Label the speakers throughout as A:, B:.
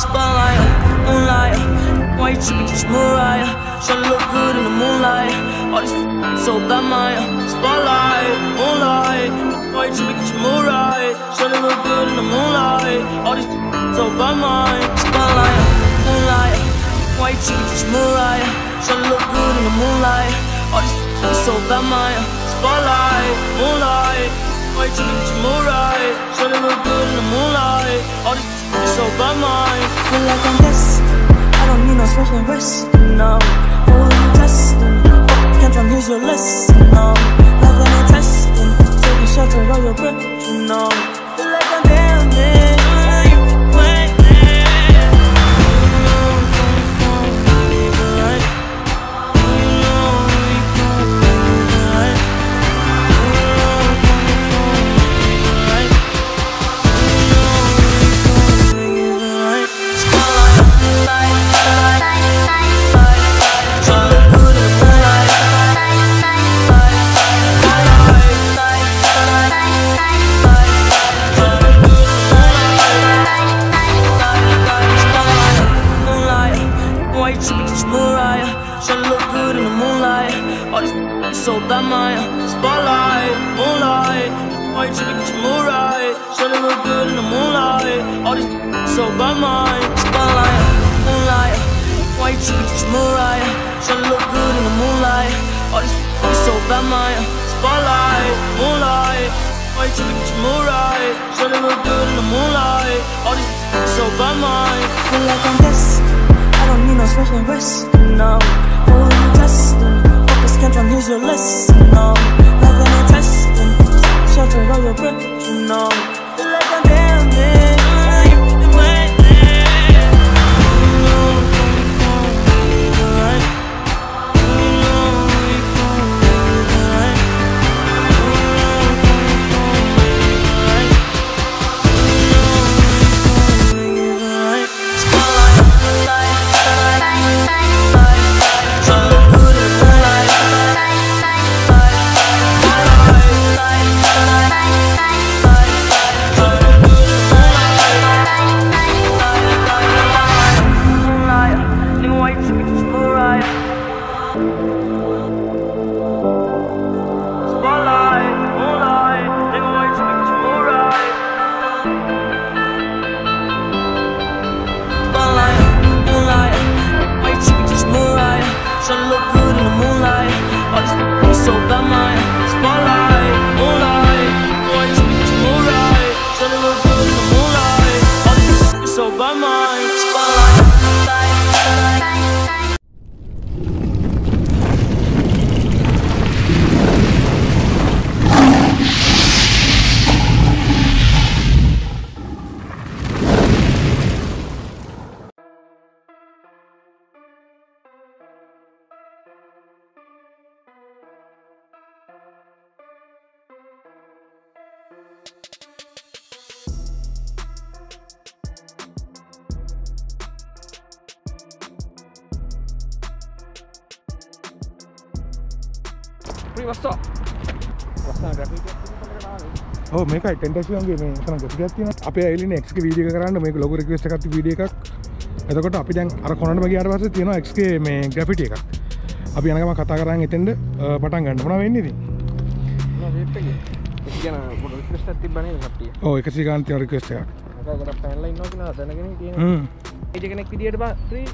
A: Spotlight, moonlight. Why you tripping, just Mariah? Tryna look good in the moonlight. All this so bad, my spotlight, moonlight. Why you tripping, just Mariah? Tryna look good in the moonlight. All this so bad, my spotlight, moonlight. Why you tripping, just Mariah? Tryna look good in the moonlight. All this so bad, my spotlight, moonlight. Why you tripping, just Mariah? Tryna look good in the moonlight. All this so by mine. Feel like I'm destined. I don't need no special rest, no. Holding a test, Can't come, here's your list, no. Love so bad my spotlight, moonlight Og i moonlight Så det var good in the moonlight. Og det spotlight, moonlight good in the moonlight. Og so solda mig, spotlight, moonlight Og i typen til moonlight Så det good in the moonlight. Og so solda mig Feel like I'm this. I don't need no special rest, no can't try use your lesson, no. Loving and testing, shelter all your breath, you know.
B: ප්‍රවස්සා
C: මේක ටෙන්ටසියන්ගේ මේ තන ගතියක් තින අප එලින් එක් වීඩිය කරන්න මේ ලොක රිකවස්ට එකත් විඩිය එකක් එතකොට අපි දැන් අර කොනට මගේ අරවස තියෙන එක්ගේ මේ ග්‍රෆිටිය එකක් අපි යනකම කතා කරන්න එතෙන්ට පටන් ගන්න මන වෙන්නේදී ඕ එකසි කාන්තිය රිකවස්ට එකක්
B: පැල්ල ඉන්නගෙන දැනගෙන. ඒජකනෙක් විදිට බත්‍රී.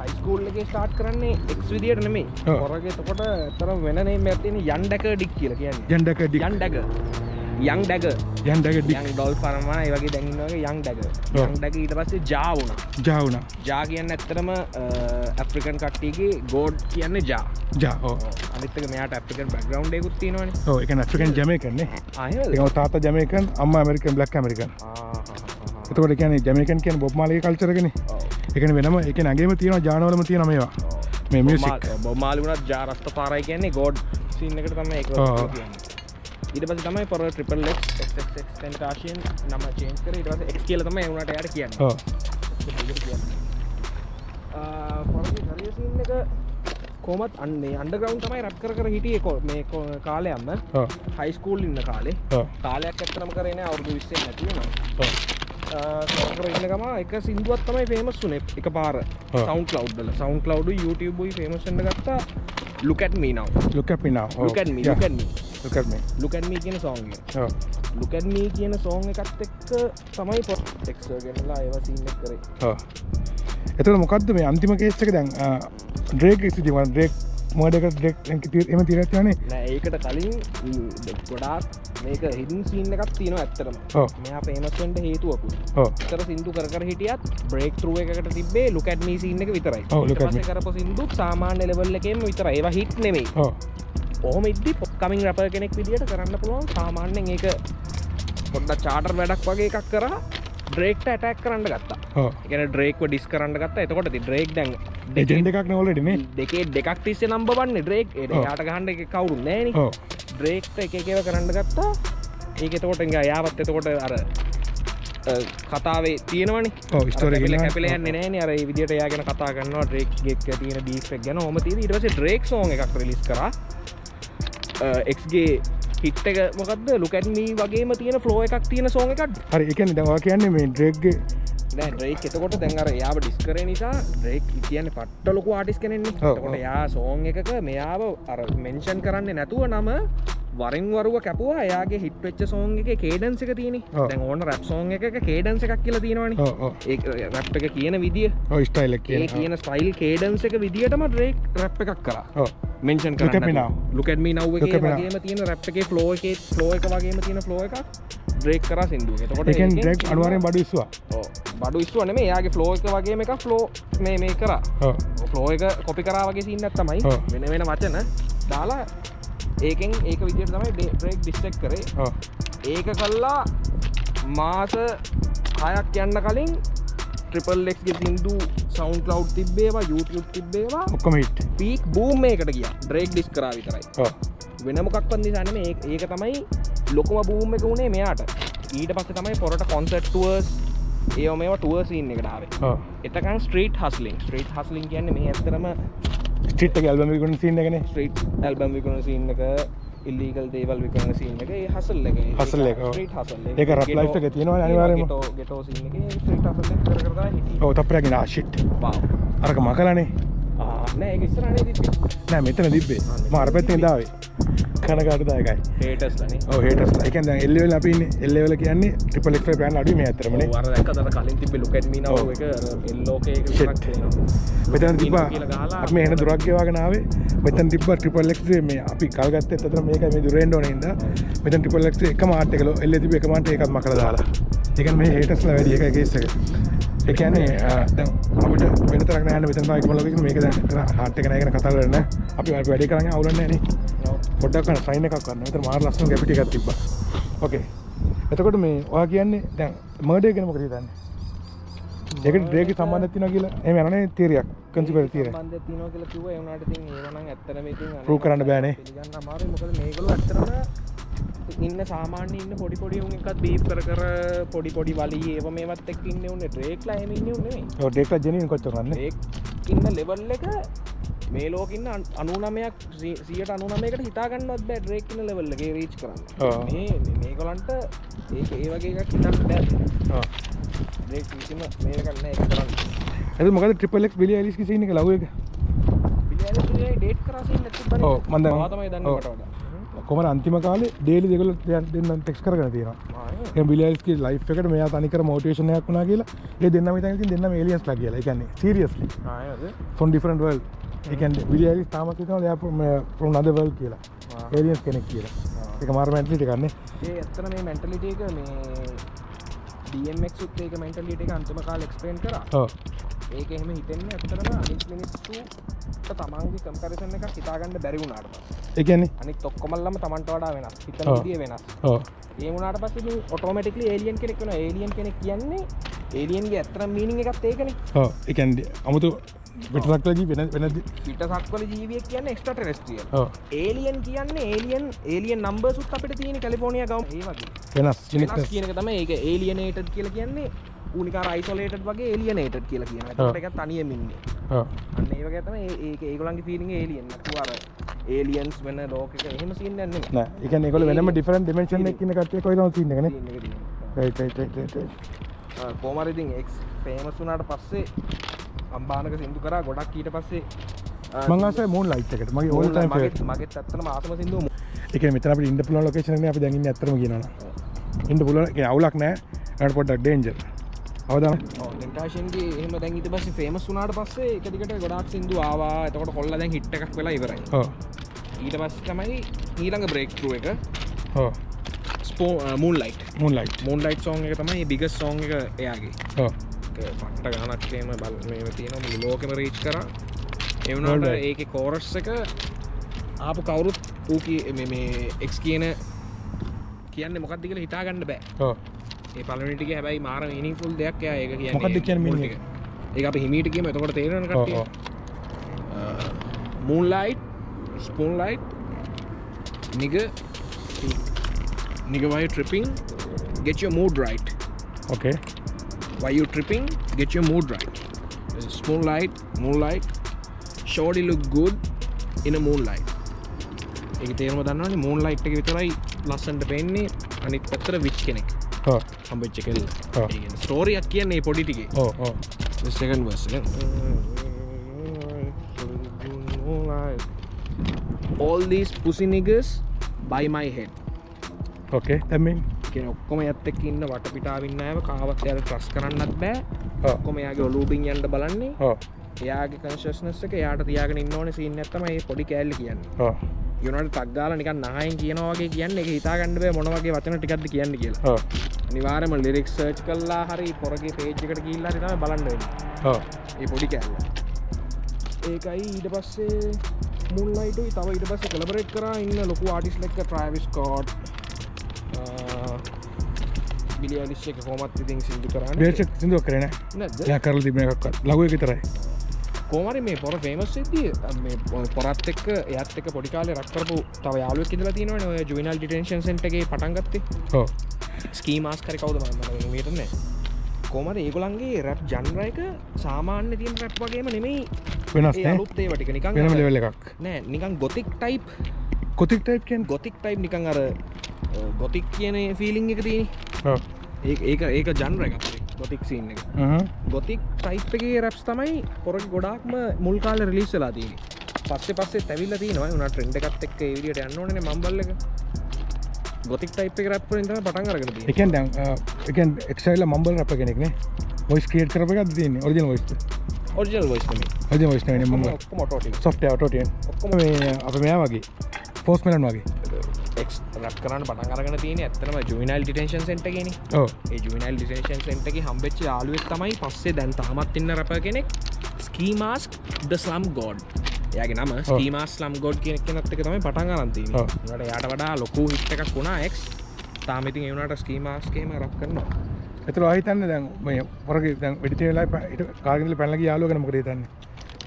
B: හයිස්කූල් එක ස්ටාර්ට් කරන්නේ එක් විදිට නෙමේ. හොරගේ තකොට තරම් වෙනනේ මැතින යන්ඩක ඩික් කියල කියන්න
C: යන්ඩක ඩික්.
B: යන් යං ඩැක
C: යන්ඩක ඩික්
B: යං ඩොල් පරමණ ඒ වගේ දැඟන්නවගේ යං ඩැක. යං ඩැක ඊට පස්සේ ජාවුණ
C: ජාවුණ
B: ජා කියන්න ඇත්තරම ඇප්‍රිකන් කට්ටියගේ ගෝඩ් කියන්න ජා
C: ජා ඕ
B: අනිත්තක මෙයාට ඇපිකන් බැග්‍රවන්් එකකුත් තියෙනවන.
C: ඕ එක ඇෆ්‍රිකන් ජමය එක තාත ජමයකන් අම්ම ඇමරිකන් බ්ලක් ඇමරිකන් එතකොට කියන ජමයකන් කියන බොබ්මාලගේ කල්චරගෙන එකන. වෙනම එක නගේම තියෙන ජානවලම තියෙන මේවා. මේ මියසික්
B: බොමාලිුණත් ජාරස්ත පාරයි කියන්නේ ගෝඩ් සින්න එකට තම එක
C: ඔව්.
B: ඉට පස තමයි පොර ට්‍රිපල් ටාශයෙන් නම චේන් කර. ඉටස එක් කියල තම එවුණට යට කියන්න. එක කොමත් අන්නේ අන්ඩග්‍රවන්් තමයි රත් කර කර හිටිය කො මේ කාලයම්ම හයිස්කූල් ඉන්න කාලේ. කාලයක් ඇත්තරම කරන අවුදු විස්සේ නැතිවන සකර ඉන්න ගම එක සිින්දුවත් තමයි පේමස් වනේ එක පාර. සවන් කලව්ඩල සවන් කලව්ඩ YouTubeයි පේමසට ගත්තා ලුකැට මීනව
C: look at me now. Oh,
B: ලුකැන්ම
C: yeah,
B: ලුකැන්ම
C: look at me.
B: ලුකැන්මී කියන සෝන්ග
C: oh.
B: ලුකැන්මී කියන සෝන් එකත් එක්ක තමයි ටෙක්ස ගෙනලා ඒව සින්න කරේ.
C: Oh. එතට මොකක්ද මේ අන්තිම කේස්සක දැන් ඩ්‍රේක් සිතිම ඩ්‍රේක් මෝඩක ඩෙක් එම තිරත්යනේ
B: නෑ ඒකට කලින් ගොඩාක් මේක හිඩන් සින්න එකක් තියෙන ඇත්තරම. මෙයා පේමස්වෙන්ට හේතුවකු. තර සිින්දු කර හිටියත් බ්‍රේක් තරුව එකට තිබේ ලුකැට මී සින්න එක විතරයි. කරප සිින්දුත් සාමාන්‍ය ලෙවල්ල එකෙම විතර ඒවා හිට නෙමෙයි.
C: ඕ
B: ඔහම ඉදදි පොක්කමින් රප කෙනෙක් විදිට කරන්න පුළුවන් සාමාන්‍යෙන් ඒක පොඩ්ඩ චාටර් වැඩක් වගේ එකක් කර ඩ්‍රේක්ට ඇටැක් කරන්න ගත්තා. එකන ඩ්‍රේක්ව ඩිස් කරන්න ගත්ත. එතකොට ඩ්‍රේක් දැන්
C: එජෙන්ඩ එකක් නවලටනේ
B: දෙකේ දෙකක් තිස්සේ නම්බ වන්න ඩ්‍රේක්. යාට ගහන්ඩ එක කවුරු නෑන ඩ්‍රේක්ට එක එකව කරන්න ගත්තා. ඒක එතකොට එඟ යාවත් එතකොට අර කතාවේ තියෙනවන.
C: ඔව්, story ගෙනනවා.
B: කැපිල යන්න නෑන. අර විදිට යාගෙන කතා ගන්න ඩ්‍රේක් ගෙක් තියෙන බීක් ගැන. හොම ති ඉටස ඩ්‍රේක් සෝන් එකක් රිලිස් කර. එක්ගේ හිට්ට මොකද ලුකැන්මී වගේම තියෙන ෆලෝ එකක් තියෙන සෝන් එකක්.
C: හරි එකන දවා කියන්නේ මේ ඩ්‍රෙක්ගේ
B: ඩ්‍රේක් එතකොට දැන්ර යාව ඩිස්කර නිසා ඩ්‍රේක් කියන්න පට්ට ලොකු ආටිස් කෙනෙන්නේ
C: ඔව්.
B: යා සෝන් එකක මෙයාව අර මෙන්ෂන් කරන්න නැතුව නම වරින් වරුව කැපුවා. යාගේ හිට වෙච්ච සෝන් එක කේඩන්ස එක තියන. දැන් ඕන රැප් සෝන් එක කේඩන්ස එකක් කියලා තියෙනවනි. ඒ රැප් එක කියන විදිිය. ඒ
C: කියන
B: ස්ටයිල් කේඩන්ස එක විදිටම ඩ්‍රේක් රැප් එකක් කර. Mention
C: now.
B: ලුකැත්ම නව්. වගේම තියෙන රැප් එක ෆලෝ එක ෆලෝ එක වගේම තියෙන ෆලෝ එක ඩ්‍රේක් කර සිින්දුව. එතකොට කිව්වා-
C: අනුවරෙන් බඩු ස්වා
B: බඩු ස්තුවන මේ යාගේ ෆලෝ එක වගේම එක ෆලෝ මේ මේ කර. ෆලෝ එක කොපි කරාවගේ සින්නත් තමයි. වෙන වෙන වචන දාලා ඒකෙන් ඒක විදියට තමයි බ්‍රේක් ඩිස්ටෙක් කරේ. ඒක කල්ලා මාස හයක් යන්න කලින් ට්‍රිපල්ෙක්ගේ සිින්දු සෞන්් කලව් තිබ්බේවා YouTube තිබ්බේවා.
C: ඔක්කොම හිට්
B: පීක් බූම් මේකට කිය ඩ්‍රේක් ඩිස් කරා විතරයි.
C: ඕ
B: වෙනමොකක් පන්දි සනම ඒක තමයි ලොකම බූම් එක වුණේ මෙයාට. ඊට පස්ස තමයි පොරට කොන්සට්ටුවර්ස් ඒ මේවා ටුවසින්න එකටාවේ එතකන් ස්ට්‍රීට් හස්ලින් ස්ට්‍රීට් හස්ලින් කියන්න මේ ඇතරම
C: චිට්ට ගැල්බමිකුණ සින්නගෙන
B: ස්ට්‍රීට් ඇල්බම් විකුණ සින්න එක ඉල්ලීකල් දේවල් විකරන සින්න එක හසල් එක. ස්ට්‍රීට් හසල්
C: එකේ. තියෙනවා
B: සින්න එක. ස්ට්‍රීට් හසල් එක කරලා හිටියේ.
C: ඕ තපරගෙන ආශිට්. අරක මකලනේ
B: නෑ
C: මෙතන තිබ්බේ. මාර පැත්තෙන් දාවේ කනකාට දායකයි
B: Haters ලනේ.
C: ඔ හේටස් එකන් දැන් එල්ලවෙල අපින්න එල්ලවෙල කියන්නේ ට්‍රිපල් එක්ස් පෑන් අඩු මේ
B: අර කලින්. එක එක. විතරක් තියෙනවා.
C: මෙතන තිබා අපි එන දුරක්ගේවාගෙනාවේ මෙතන් තිබ ට්‍රිපල් එක්ස් මේ අපි කල්ගත්ත තර මේක මේ දුරෙන්ඩ ඕනද මෙතන් ට්‍රිපල් එක්ස් එක මාටකල එල්ල තිබ එක මට එකත් මකර දාලා එකන් මේ හේටස්ල වැඩිය එක. ගේස්සක එකන්නේ අපට වෙනතරක් නෑන මෙතන් මලක මේක හට කනගෙන කතාරන්න අපි වැඩි කරන්න අවුලන්න න පොඩක් සයින එකක් කන්න ත මාර ලස්සන ගැපිටි එකක් තිබ ඕකේ එතකොට මේ ඔයා කියන්නේ දැන් මර්ඩය ගෙන මොකද දන්න ඒක ඩ්‍රේක සම්බන්ධ තින කියලා? එම යනේ තීරයක් කන්සිපර තීර
B: සම්බන්ධයක් තියෙනවා කියලා කිව්වා. ඒ වුණාට ඉතින් ඒව නම් ඇත්තටම ඉතින්
C: Prove කරන්න බෑනේ.
B: පිළිගන්න අමාරුයි. මොකද මේගොල්ලෝ ඇත්තටම ඉන්න සාමාන්‍ය ඉන්න පොඩි පොඩි උන් එකත් බීප් කර කර පොඩි පොඩි වලී ඒව මේවත් එක්ක ඉන්නේ උන්නේ. ඩ්‍රේක්ලා එහෙම ඉන්නේ උන්නේ. නෙමෙයි
C: ඩේක ජනීන් කොච්චරන්න
B: ඩ්‍රේක් ඉන්න ලෙවල් එක මේ ලෝකින්න අනුනමයක් සියට අනුනමයකට හිතාගන්නවත් බෑ ඩ්‍රේක් ඉන්න ලෙවල් එකේ රීච් කරන්න. මේ මේගොල්ලන්ට ඒක ඒ වගේ හිතන්න බෑ. මේක නැහැ ඒක කරන්න
C: ඇ මොකද ට්‍රිපලෙක් බිලි ඇලිස් සින ලව
B: වඩා
C: කොම අන්තිම කාල ඩේලි දෙකල දෙන්න ටෙක්ස් කරන තියෙන බිලස්ක ලයි් එකට මේ තනිකර මෝටේෂනයක් වුණනා කියලා. ඒ දෙන්න මතක දෙන්න එලියස් ලා කියලා. එකන්නේ සිරියස්ලි ෆොන් ඩිෆරන්ට වල් එකන් බිලියලි තාමතින ය පරු නදවල් කියලා. ඒලියස් කෙනෙක් කියලා. එක මාර මැටලිට කන්නේ
B: ඒ ඇත්තන මේ මැන්ටලිටේක මේ ුත් ඒක මැන්ටලිට එක අන්තම කාල එක්ස්පේන් කර. ඒක එහෙම හිතෙන්නේ ඇත්තරම අනිත් මිනිස්සු තමන්ගේ කම්පැරිසන් එක හිතාගන්න බැරි වුණාට
C: එකන්නේ
B: අනි තොක්කොමල්ලම තමන්ට වඩා වෙනස් හිතන
C: ඔව්.
B: විදිය වෙනස්. ඒ වුණාට පස්සේ ඔටෝමටිකලි ඒලියන් කෙනෙක් වෙන ඒලියන් කෙනෙක් කියන්නේ ඒලියන්ගේ ඇත්තර මීනිින් එකත් ඒකන.
C: එකන්ඩ අමුතු පිටරක්ලජී වෙන වෙනද
B: පිට සක්වල ජීවියක් කියන්න එක්ට ටෙස්ටිය ඒලියන් කියන්නේ ඒලියන් ඒලියන් නම්බ සුත් අපට තියෙන කලිෆෝනිය ගම. ඒ වගේ.
C: වෙනස්.
B: කියනක තම ඒක ඒලියනේටඩ් කියල කියන්නේ. උනිකා රයිසොලේටඩ් වගේ ඒලියනේටඩ් කියල කියන. එක තනියමින්නේ අන්න ඒව ඇතම ඒ ඒගොලන්ගේ ෆිලිං ඒලියන් තුවර ඒලියන්ස් වෙන ලෝක එහෙම සින්නන්නේ
C: එක නිකොල වෙනම ඩිෆරන් ඩිමේශන් එකන්න කටය කොයි සින්නගෙන
B: කෝමරිතින් එක් පේමස් වුනාට පස්සේ අම්බානක සිින්දු කරා ගොඩක් ඊට පස්සේ
C: මංස මූන් ලයිට් එකට. මගේ ඕල් ටයිම්
B: මගේ ඇත්තන ආතම සිින්දුව
C: එක මෙතන අපිට ඉන්න පුළුවන් ලොකේෂන් එක අපි දැන් ඉන්නේ ඇත්තටම කියනවා ඉන්න පුළුවන් ඒ අවුලක් නැහැ. ඒකට පොඩ්ඩක් ඩේන්ජර් අවදාන
B: ටේෂන්ගේ එහම දැන් ඉට පස්සේ ෆේමස් වුනාට පස්සේ එකදිකට ගොඩක් සිින්දු ආවා. එතකොට කොල්ල දැන් හිට් එකක් වෙලා ඉවරයි.
C: ඔව්.
B: ඊට පස්ස තමයි ඊළඟ බ්‍රේක්ටරුව එක.
C: ඔව්.
B: ස්පෝ moonlight
C: moonlight
B: moonlight zone එක තමයි බිගස් සෝන් එක එයාගේ.
C: ඔව්
B: පට්ට ගනක්ේම බල මේ තියෙන මුළු ලෝකෙම රීච් කර. එවනට. ඒක කෝරස් එක ආපු කවුරුත් ඌ මේ එක්ස් කියන කියන්න මොකක්ද කියලා හිතාගන්න බෑ. ඒ පලනිටික හැබයි මාර මිනිෆුල් දෙයක් ඒක කියන්නේ
C: මොකක්ද
B: ටික. ඒක අප හිමීට කියම. එතකොට තේරෙන
C: ඔව්
B: මූන්ලයිට් ස්පූන්ලයිට් නිග නිග වය ට්‍රිපින් get your mood right.
C: Okay
B: why you tripping? Get your mood right. Moonlight moonlight shorty look good in a moonlight. එක තේරම දන්නවන මූන්ලයිට් එක විතරයි ලස්සන්ට පෙන්නේ. අනිත් පත්තර විච් කෙනෙක්.
C: ඔව්.
B: හම්බච්ච කෙල්
C: ඔව්.
B: ස්ටෝරියක් කියන්නේ පොඩිටිගේ
C: ඔව් ඔව්.
B: Second verse all these pussy niggas by my head.
C: ඕකේ දැම්මින්
B: කියෙන ඔක්කොම ඇත්තක් ඉන්න වට පිටාවින්නෑව කාවත් යට ට්‍රස් කරන්නත් බෑ. ඔක්කොම යාගේ ඔලූබින් යන්ට බලන්නේ. එයාගේ කංශස්නස්ස එක යාට තියාගෙන ඉන්න ඕන සින්න ඇත්තම ඒ පොඩි කෑල්ල කියන්න. යනට තක්ගාල නික නහයින් කියනවාගේ කියන්න. එක හිතාගන්නඩ මොනවගේ වචන ටිකක්ද කියන්න කියලා. නිවාරම ලිරික් සර්ච් කල්ලා හරි පොරගේ පේජ්කට කියල්ලා තම බලන්ඩ
C: ඔව්
B: ඒ පොඩි කෑල්ල. ඒකයි ඊට පස්සේ මුල්ලයිට තව ඉට පස්ස කලබරෙට් කර ඉන්න ලොකු ආටිස් ලෙක්ක ප්‍රයිවිස් කෝඩ් බිලියලිස්් එක හොමත් ඉතින් සිදු කරන්න
C: බේෂක් සිදුවක් කරන ය කරල තිබෙන එකක්වත්. ලගුව විතරයි.
B: කෝමරි මේ පොර ෆේමස් සිදිය පොරත් එක් එත් එක පොඩිකාල රක්කරපු තව යාලුව කිදල තිනවන ඔය ජුවනල් ඩිටේන්ශන් සෙන්ටගේ පටන්ගත්තේ ස්කීමස් කරි කවද මටන කෝමර ඒගොලන්ගේ රැප් ජන්රයක සාමාන්‍ය තියන් රැප් වගේම නෙමෙයි.
C: වෙනස්
B: ඒ
C: නෑ.
B: අලුත්තේ වටික නිකං
C: වෙනම
B: අර-
C: ලෙවල් එකක්.
B: නෑ නිකං gothic type
C: gothic type
B: gothic type නිකං අර ගොතික් කියන ෆිලිං එක තියන ඒක ඒක ජන්ර එක ගොතික් සින්න එක. ගොතික් ටයිප්ගේ රැප්ස් තමයි පොරක් ගොඩක්ම මුල් කාල රිලිස්සලා තියන පස්සේ පස්සේ තැවිල්ල තිනවා උන ට්‍රෙන්ඩ එකත් එක් විදිට යන්න ඕන මම්බල්ල එක. ගොතික් ටයිප් එක රැප්පුර ඉඳ පටන් අරගෙන.
C: එකන් දැන් එකන් එක්සයිල මම්බල් අප කෙනෙක්නේ ඔයිස් කේට කරප එකක් තියන්නේ?
B: Original voice.
C: ඔජ වයිස් ම
B: ඔක්කොම ඔටෝටින්.
C: සොෆ්ට ටෝටියන් ඔක්කොම අප මෙයා වගේ. ෆෝස් මලන් වගේ
B: රැප් කරන්න පටන් අරගෙන තියෙන ඇත්තම ජුවිනල් ඩිටේෂන් සෙන්ට ඒ ජුවිනල් ඩිටේෂන් සෙන්ටගේ හම්බෙච්ච යාලුවෙක් තමයි පස්සේ දැන් තාමත් ඉන්න රැප කෙනෙක් ස්කීමස්ක් ද ස්ලම් ගෝඩ් යාගේ නම ස්කීමස් ලම් ගෝඩ් කියෙනෙක් නත් එක තමයි පටන් අරන්තින
C: ඔව්.
B: ට යාට වඩා ලොකු හිට් එකක් වුණා එක් තාමතින් එවුණට ස්කීමස්කේම රක් කරනවා.
C: එතුර අහිතන්න දැන් මේ පොරගේ දැන් වැඩිට වෙලා කාගල පැල්ලගේ යාලුවගෙන මොකද තන්න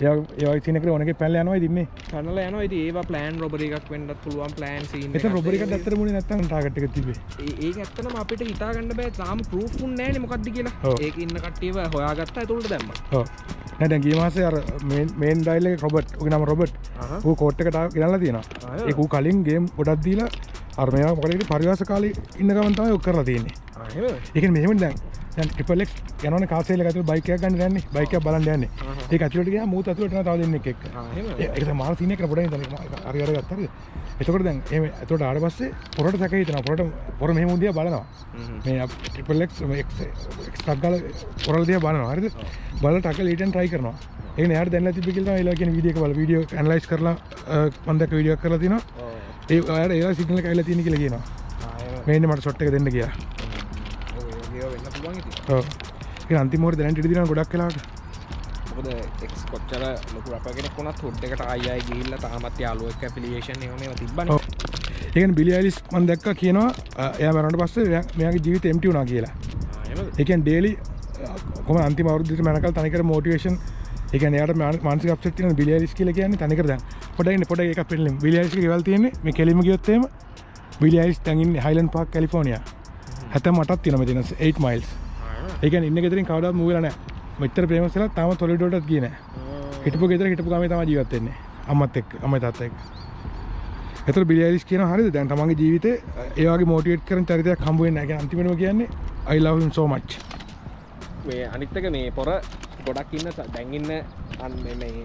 C: ඒ චනක ඕනක පැල්ල යනවා දින්නේ
B: කනල යන ඒ ප්ලෑන් රොබරි එකක් වෙන්ඩත් පුළුවන් ප්ලෑන්
C: රොබරික ඇතර මුණ නැත්තන් ටාගට්ක තිබේ
B: ඒ ඇත්තනම අපිට හිතාගන්න බෑ. තාම පරූෆුන් නෑන මොකක්ද කියලා. ඒක ඉන්න කට්ටියව හොයාගත්ත ඇතුළට දැම්ම.
C: නැට ගිය මාස අර මේන් ඩයිල්ල රොබට් නම රොබට් ඌ කෝට්ටකට ගෙනල තියෙන. එකූ කලින් ගේම් ගොඩක් දීලා අර්මයා මොකට පරිවාස කාල ඉන්න ගමන්තාව ඔක් කරලා තියන්නේ. එක මෙහම දැන් ටිපලෙක් යන කාසේල ඇතු බයිකයක් ගන්න යන්නේ බයික බලන්න යන්නේ ඒ අතුලට මූත අතුලට තව දෙන්න එකක්. ඒක මාර තිනක පොඩ අරගර ගත්තර එතකොට දැන් ඒ ඇතුට ආඩ පස්සේ පොරට සැක හිතන පොට පොර මෙහම දිය බලනවා. මේ ටිපලෙක් ක්ගල පොරල්දිය බලන හරිද? බල ටක ලීටන් ට්‍රයි කරනවා. ඒ යට දැන්න තිබිකල ඒලාගෙන විඩියක බල විඩියෝ ඇන්ලයිස් කරලා පන්දක විඩියක් කරලා තින ඒ අයට ඒ සිගල කයිල තිනි කියල කියනවා. මේන්න මට සොට්ක දෙන්න කියා අන්තිමෝට දැනට දින ගොඩක් කලාට
B: එක් කොච්චර ලොක අපගෙන කොනත් හොඩ්ඩකට අයයි ගිල්ල තාමත් යාලුවක් පිලිේෂන් ම තිබන.
C: ඒකන බිලියිලිස් මන් දැක්ක කියනවා එය මැරට පස්සේ මෙයාගේ ජීවිත එම්ටි වුනා කියලා. එකන් ඩේලි කොම අන්ති මවරුදට මැනකල් තනිකර මෝටිවේෂන් එක යට මාන්සි අප්සෙට්න බිලියලිස් කියල කියන්නේ? තනිකර පොඩයින්න පොඩ එක පිල්ලම් බිලියලිස් ගවල් තියන්නේ මේ කෙලිම ගයොත්තේම බිලියයිස් තැගින් හයිලන් පාක් කලිෆෝනිය හැත මටත් තිනම තිනස් 8 මයිල්ස් ඒක ඉන්න ගෙතරින් කවඩ මූලන මෙතර ප්‍රේමසල තම තොලිඩොටත් කියන හිටපු ගෙතර හිටපු ගම තම ජීවත්තෙන්නේ අම්මත් එක් අම තත්ත එක් එතර බිලියලිස් කියන හරි දැන් තමන්ගේ ජීවිත ඒවාගේ මෝටියට් කරන චරිතයක් හම්බුවෙන් නැක අන්තිමටම කියන්නේ අයිලාවන් සෝ මච්
B: මේ අනිත්තක මේ පොර ගොඩක් ඉන්න දැන්ඉන්න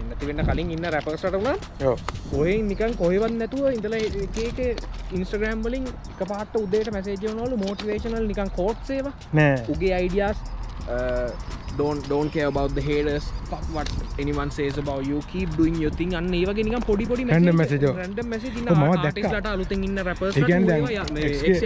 B: නැතිවෙන්න කලින් ඉන්න රැපර්සට වුණා. ඔය නිකන් කොහෙවත් නැතුව ඉඳල ඒක ඉන්ස්ට්‍රග්‍රම් වලින් එක පාට උදේට මැසේජනවලු මෝටිවේශනල් නිකන් කෝට් සේව
C: නෑ.
B: උගේ ideas don't don't care about the haters fuck what anyone says about you keep doing your thing අන්න ඒ වගේ නිකන් පොඩි පොඩි
C: message ඔව්.
B: random message ඉන්න artist. ලට අලුතෙන් ඉන්න rappers ලට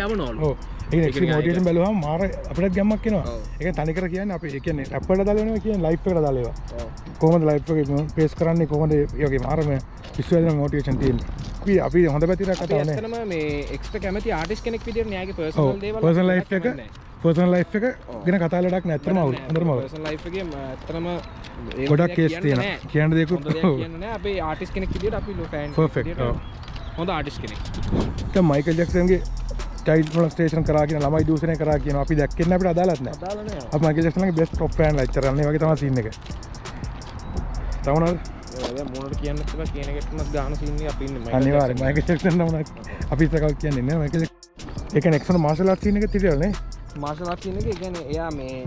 B: යවනවලු.
C: ඔව්. ඒ කියන්නේ
B: ඒ කියන්නේ
C: මොටිවේෂන් බැලුවම මාර අපිට ගැම්මක්
B: ඔව්.
C: ඒක තනිකර කියන්නේ අපි ඒ කියන්නේ රැප් වලට දාලා කියන්නේ ලයිව් එකට දාලා ඒවා. කොහොමද ලයිව් එකේ පේස් කරන්නේ කොහොමද ඒ වගේ මාරම විශ්වාසන මොටිවේෂන් තියෙන්නේ අපි අපි හොඳ පැතිරක් කතාවනේ
B: ඇත්තටම මේ එක්ස්ට කැමති ආටිස් කෙනෙක් විදිර යාගේ
C: ඔව්
B: පර්සනල් දේවල්
C: පර්සනල් ලයිෆ් එක පර්සනල් ලයිෆ් එක ගැන කතා ලඩක් නැත්තරම අවුල්
B: එකේ ඇත්තටම
C: ගොඩක් කේස් තියෙනවා. කියන්න
B: කියන්න අපේ ආටිස් කෙනෙක් විදිට අපි ලෝ ෆෑන්
C: Perfect, ඔව්.
B: හොඳ ආටිස් කෙනෙක්.
C: මයිකල් ජක්සන්ගේ චයිල් මොලස්ටේෂන් කරගෙන ළමයි දූෂණය කරා කියන අපි දැක්කෙන්න අපිට අදාළත් නෑ.
B: අදාලන
C: අප මයිකල් ජක්සන්ගේ බෙස්ට් ටොප් ෆෑන් ලයිචරන්නේ වගේ තමයි සීන් එක. තවනල්
B: මුණට කියන්න තුළ කියනකටනත් ගාන සින්නේ අපි
C: අනිවාර්ය මයිකල් ජක්සන් නම් අපි සකල් කියන්නේ නෑ මයිකල් ඒක නෙක්සන් මාර්ෂල් ආර්ට් සීන් එක තිරයල්නේ
B: එක ගැන එයා මේ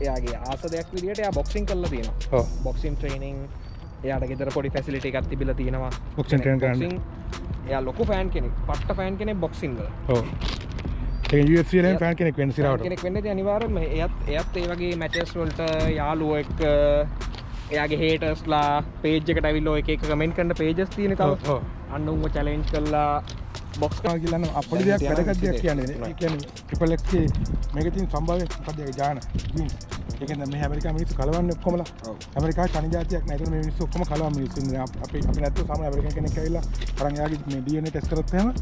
B: එයාගේ ආස දෙයක් විදිට එයා බොක්සිං කරලා තියෙනවා.
C: ඔව්.
B: බොක්සිම් ට්‍රේනිං එයාට ගෙදර පොඩි ෆැසිලිට එකත් තිබිල තියෙනවා. එයා ලොකු ෆෑන් කෙනෙක් පට්ට ෆෑන් කෙනෙක් බොක්සිංග
C: ෆෑන් කෙනෙක් වෙන්න සිරාවට.
B: කෙනෙක් වෙන්න අනිවාරම එයත් එයත් ඒ වගේ මැටස් වලට යාලුව එක් එයාගේ හේටස්ලා පේජ්ජකට ඇවිල්ලෝ එක කමෙන්ට් කන්න පේජස් තියෙන
C: ඔව්
B: අන්නුම චලෙන්ජ් කරලා බොක්ස්
C: කියලන්න අපොඩි දෙයක්
B: විදිහට.
C: කියන්නේ ඒ කියන්නේ ට්‍රිපල් එක්ස් ගේ මේක තියෙන සම්භාව්‍ය ඒක ජාන? කියන්නේ මේ ඇමරිකා මිනිස්සු කලවන්නේ ඔක්කොමලා. ඇමරිකා තනි ජාතියක් නෑ. ඒතර මේ මිනිස්සු ඔක්කොම කලවම් මිනිස්සු. අප- අපි අපි නැත්නම් සාමාන්‍ය ඇමරිකන් කෙනෙක් ඇවිල්ලා අරන් යාගේ මේ DNA ටෙස්ට් කරොත් එහෙම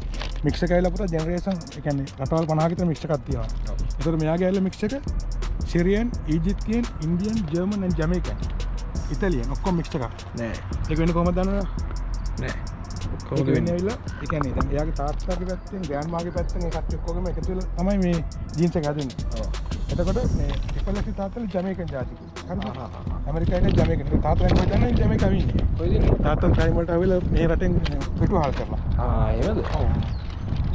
C: මික්ස් එක ඇවිල්ලා පුතා ජෙනරේෂන් ඒ කියන්නේ රටවල් 50 කට මික්ස් එකක් තියෙනවා. ඒතර මෙයාගේ ඇවිල්ලා මික්ස් එක සිරියන් ඊජිප්තියන් ඉන්දියන් ජර්මන් ජමයිකන් ඉතාලියන් ඔක්කොම මික්ස් එකක්.
B: නෑ.
C: ඒක වෙන්නේ කොහමද දන්නවද?
B: නෑ
C: ඒක වෙන්නේ? ඇවිල්ලා? ඒ කියන්නේ දැන් එයාගේ තාත්තාගේ පැත්තෙන් ග්‍රෑන්ඩ් මාගේ පැත්තෙන් ඔක්කොගම එකතු තමයි මේ ජීන්ස් එක හදන්නේ. එතකොට ට්‍රිපල් තාත්තලා ජමයිකන් කොහෙද දන්නේ ජමයිකාවේ ඉන්නේ.
B: කොයිද
C: තාත්තා ටයිම් වලට ආවිලා මේ රටෙන් පිටුවහල් කරලා.
B: ආ එමද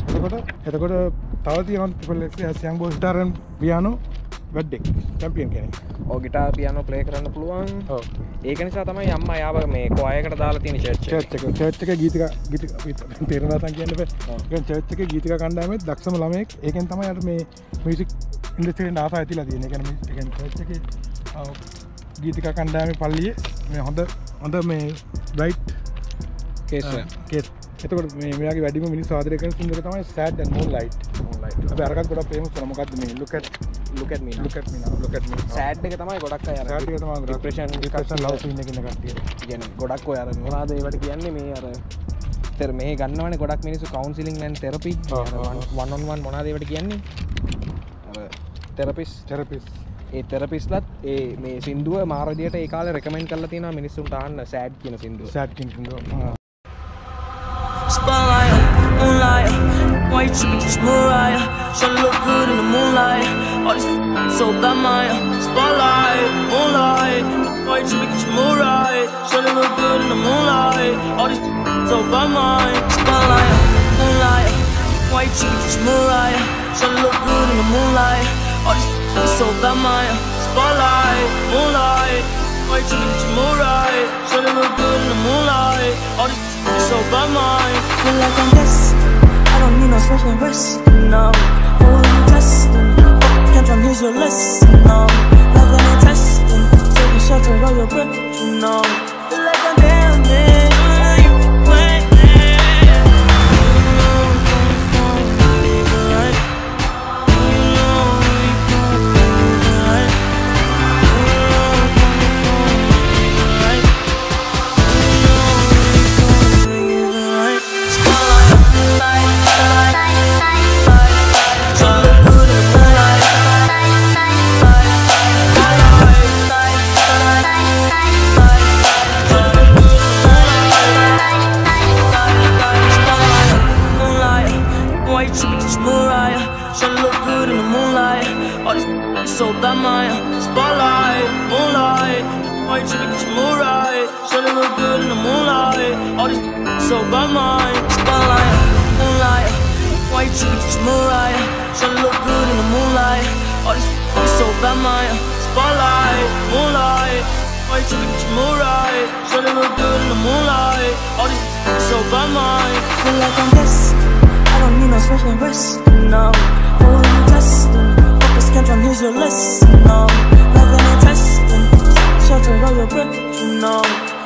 C: එතකොට එතකොට තව තියෙනවා ට්‍රිපල් එක්ස් ඇසියන් බෝ ස්ටාරන් පියානෝ වැඩ්ඩෙක් චැම්පියන් කෙනෙක්.
B: ඕ ගිටා පියනෝ ප්ලේ කරන්න පුළුවන්. ඒක නිසා තමයි අම්ම යාව මේ කොයකට දාලා තියෙන චර්ච් එක.
C: චර්ච් එක චර්ච් එක ගීතික ගීතික තේරෙනවා කියන්න බෑ. ඒ චර්ච් එකේ ගීතික කණ්ඩායමේ දක්ෂම ළමයෙක්. ඒකෙන් තමයි අර මේ මියුසික් ඉන්ඩස්ට්‍රියෙන් ආස ඇතිලා තියෙන්නේ. ඒ කියන්නේ මේ- ඒ කියන්නේ චර්ච් එකේ අ, ගීතික කණ්ඩායමේ පල්ලියේ මේ හොඳ හොඳ මේ බ්‍රයිට්
B: කේස්
C: කේස්. එතකොට මෙයාගේ වැඩිම මිනිස්සු ආදරය කරන සිංගර් තමයි Sad and Moonlight. Moonlight. අපි අරකට ගොඩක් famous කරා. මොකද්ද මේ look at
B: look at me
C: look at me look at me.
B: Sad එක තමයි ගොඩක් අය අර
C: Sad එක තමයි
B: depression
C: depression love scene එකේ ඉන්න කට්ටිය.
B: ගැන ගොඩක් ඔය අර මොනාද ඒවට කියන්නේ මේ අර තෙර මේ ගන්නවන ගොඩක් මිනිසු කවන්සිලින් ලන් තෙරපි
C: ඔව්, ඔව්, ඔව්.
B: වන්වන් මොනාදේවට කියන්නේ තෙරපිස්
C: therapist.
B: ඒ තෙරපිස්ලත් ඒ මේ සිින්දුව මාරදියට ඒ කාල රෙකමෙන්් කල තින මිනිස්සුන්ට අන්න සෑඩ් කියන සිින්දුව
C: Sad singer.
A: Spotlight, moonlight, why you tripping just Mariah? Tryna look good in the moonlight. All this so bad, Maya. Spotlight, moonlight, why you tripping just Mariah? Tryna look good in the moonlight. All this so bad, Maya. Spotlight, moonlight, why you tripping just Mariah? Tryna look good in the moonlight. All this so bad, Maya. Spotlight, moonlight, why you tripping just Mariah? Tryna look good in the moonlight. All this so bad, Maya. Feel like I'm destined. I don't need no special rest. No, are you testing? Can't come here's your lesson. No, like when I'm testing. Taking of all your breath. You know, this so bad Maya Spotlight, moonlight White chicken just Mariah Tryna look good in the moonlight All this so bad Maya spotlight, moonlight.
D: Why you your mood right? Should look good in the moonlight. All these so by mine.
A: Feel like I'm destined. I don't need no special rest. No, who are you testing? Focus, can't run, here's your lesson. No, loving and testing. Shelter all your breath, you know.